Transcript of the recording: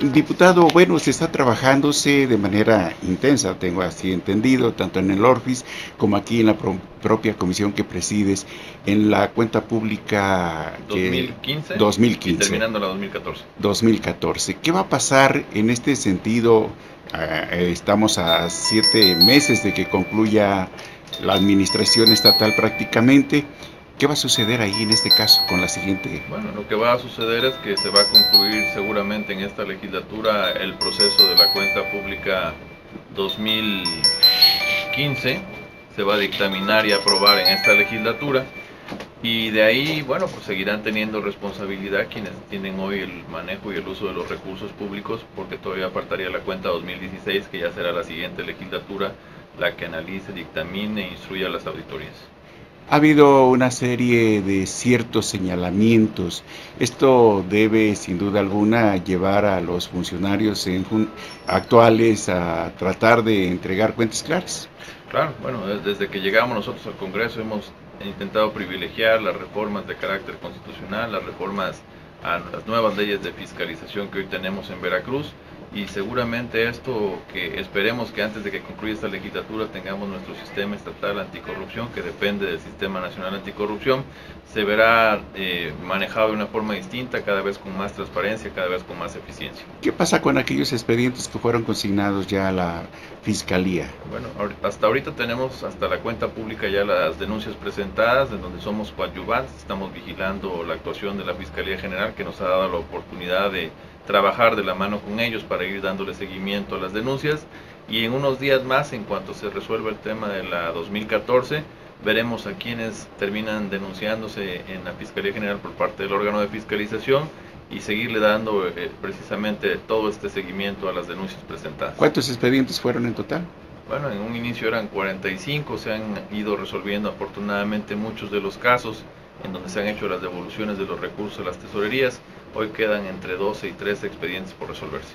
Diputado, bueno, se está trabajándose de manera intensa, tengo así entendido, tanto en el ORFIS como aquí en la propia comisión que presides, en la cuenta pública 2015, 2015 y terminando la 2014. 2014. ¿Qué va a pasar en este sentido? Eh, estamos a siete meses de que concluya la administración estatal prácticamente. ¿Qué va a suceder ahí en este caso con la siguiente? Bueno, lo que va a suceder es que se va a concluir seguramente en esta legislatura el proceso de la cuenta pública 2015. Se va a dictaminar y aprobar en esta legislatura. Y de ahí, bueno, pues seguirán teniendo responsabilidad quienes tienen hoy el manejo y el uso de los recursos públicos, porque todavía faltaría la cuenta 2016, que ya será la siguiente legislatura, la que analice, dictamine e instruya las auditorías. Ha habido una serie de ciertos señalamientos. Esto debe, sin duda alguna, llevar a los funcionarios actuales a tratar de entregar cuentas claras. Claro, bueno, desde que llegamos nosotros al Congreso hemos intentado privilegiar las reformas de carácter constitucional, las reformas a las nuevas leyes de fiscalización que hoy tenemos en Veracruz y seguramente esto que esperemos que antes de que concluya esta legislatura tengamos nuestro sistema estatal anticorrupción que depende del sistema nacional anticorrupción se verá eh, manejado de una forma distinta cada vez con más transparencia cada vez con más eficiencia ¿qué pasa con aquellos expedientes que fueron consignados ya a la fiscalía? bueno hasta ahorita tenemos hasta la cuenta pública ya las denuncias presentadas en donde somos coadyuvantes estamos vigilando la actuación de la fiscalía general que nos ha dado la oportunidad de trabajar de la mano con ellos para ir dándole seguimiento a las denuncias y en unos días más, en cuanto se resuelva el tema de la 2014, veremos a quienes terminan denunciándose en la Fiscalía General por parte del órgano de fiscalización y seguirle dando eh, precisamente todo este seguimiento a las denuncias presentadas. ¿Cuántos expedientes fueron en total? Bueno, en un inicio eran 45, se han ido resolviendo afortunadamente muchos de los casos en donde se han hecho las devoluciones de los recursos a las tesorerías. Hoy quedan entre 12 y 13 expedientes por resolverse.